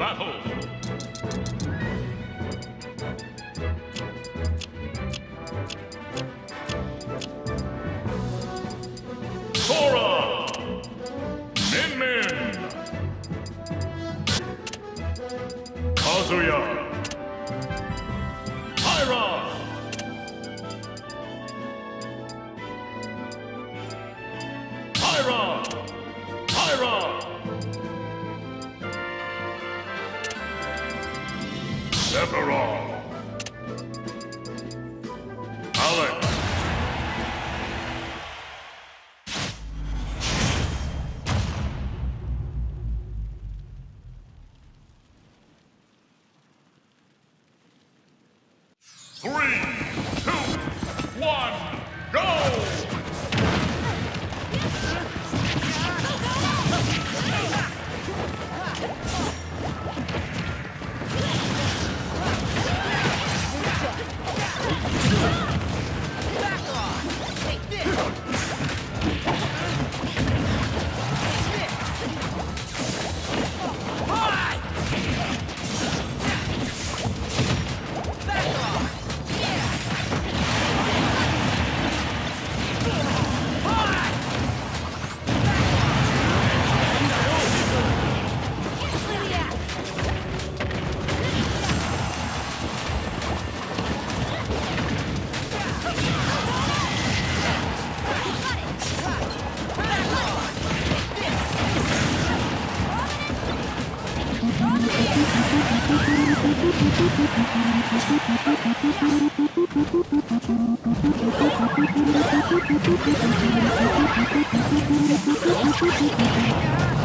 battle. Kazuya! Pyra! Pyra! Pyra! Sephiroth! Alex! アハハハハ!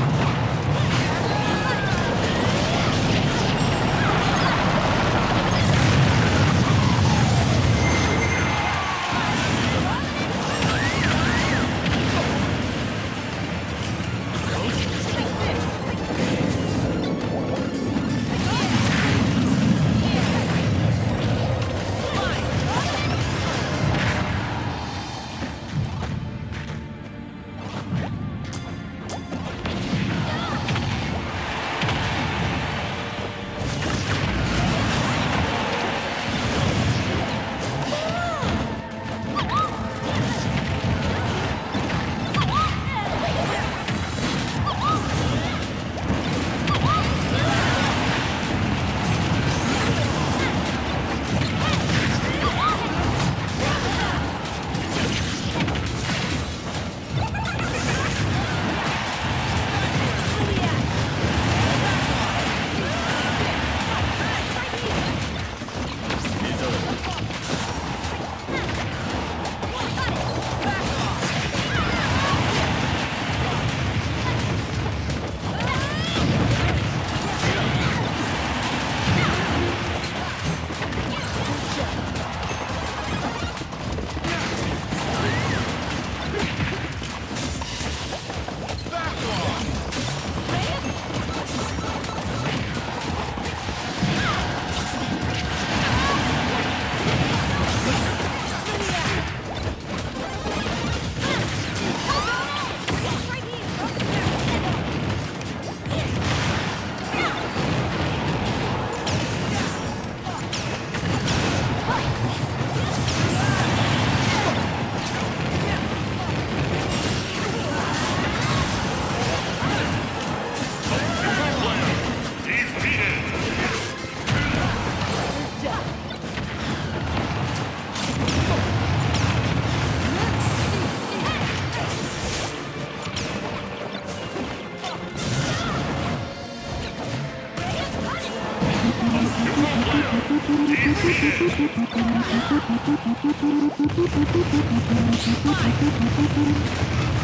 アハハハハハ!